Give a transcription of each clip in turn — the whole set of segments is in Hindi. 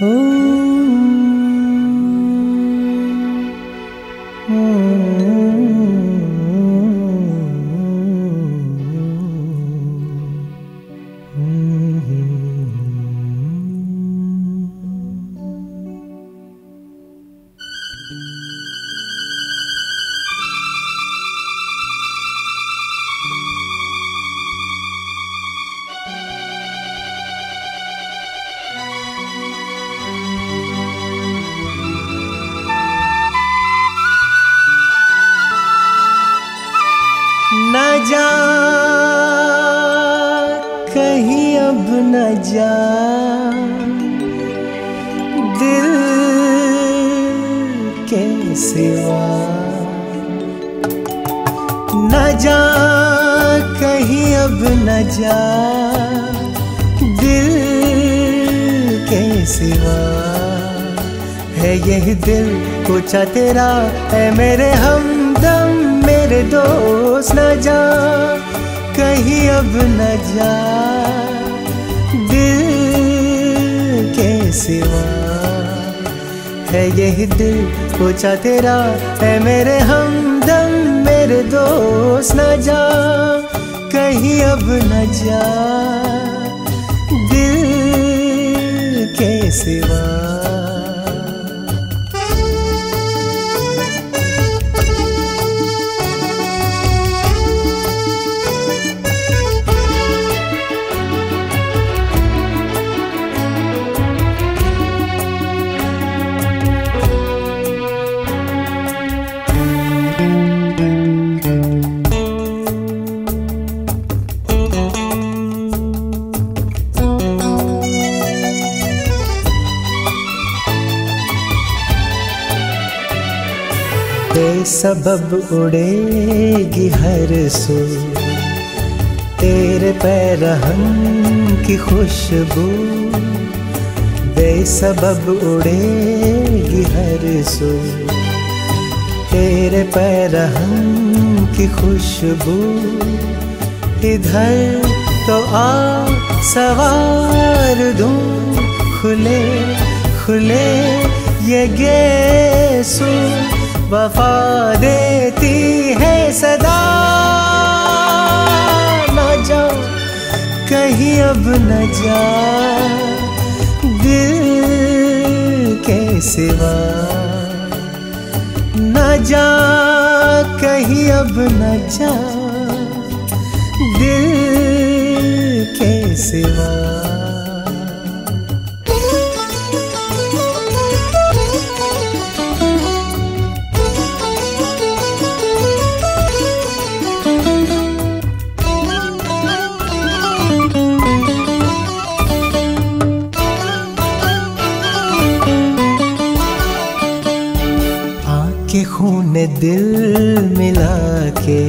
哦。जा दिल के सिवा न जा कहीं अब न जा दिल के सिवा है यही दिल, पूछा तेरा है मेरे हमदम, मेरे दोस्त न जा कहीं अब न जा है यही दिल पूछा तेरा, है मेरे हमदम, मेरे दोस्त न जा, कहीं अब न जा। दिल के सिवा। बेसबब उड़ेगी हर सो तेरे पैरहन की खुशबू बेसबब उड़ेगी हर सो तेरे पैरहन की खुशबू इधर तो आ, सवार दूँ, खुले खुले ये गेसू। वफा देती है सदा। न जा कहीं अब न जा दिल के सिवा। न जा कहीं अब न जा दिल के सिवा। के खून दिल मिला के,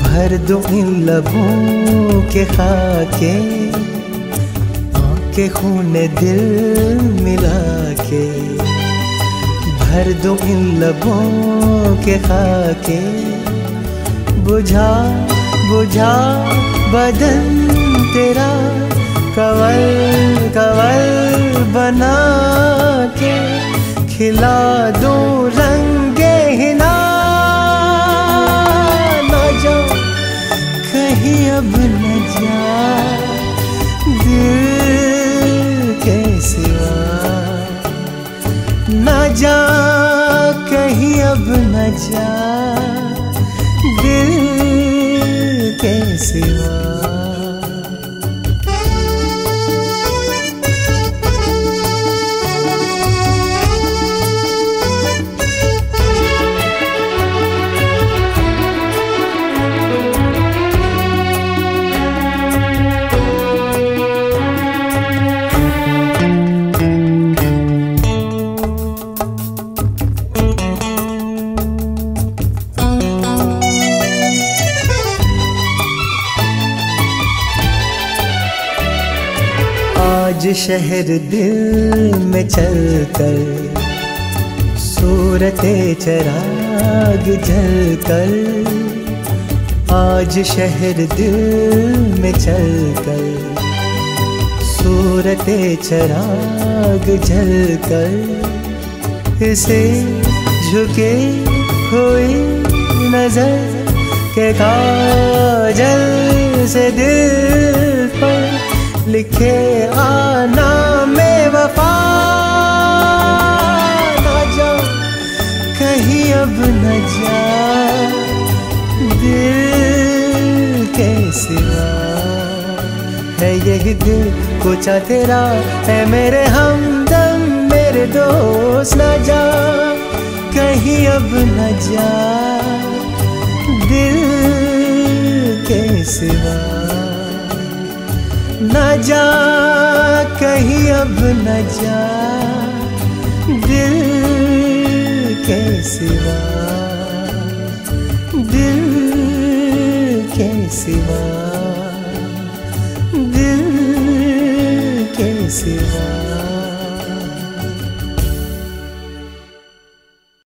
भर दो इन लबों के खाके। आके खून दिल मिला के, भर दो इन लबों के खाके। बुझा बुझा बदन तेरा। जा। दिल के सिवा आज शहर दिल में चल कर सूरत चराग जल कर आज शहर दिल में चल कर सूरत चराग जल कर इसे झुके हुई नज़र के काजल से दिल पर लिखे आना में वफा। ना जा कहीं अब न जा दिल के सिवा है यही दिल कुचा तेरा। है मेरे हमदम, मेरे दोस्त, न जा कहीं अब न जा दिल के सिवा न जा, कहीं अब न जा। दिल के सिवा, दिल के सिवा, दिल के सिवा।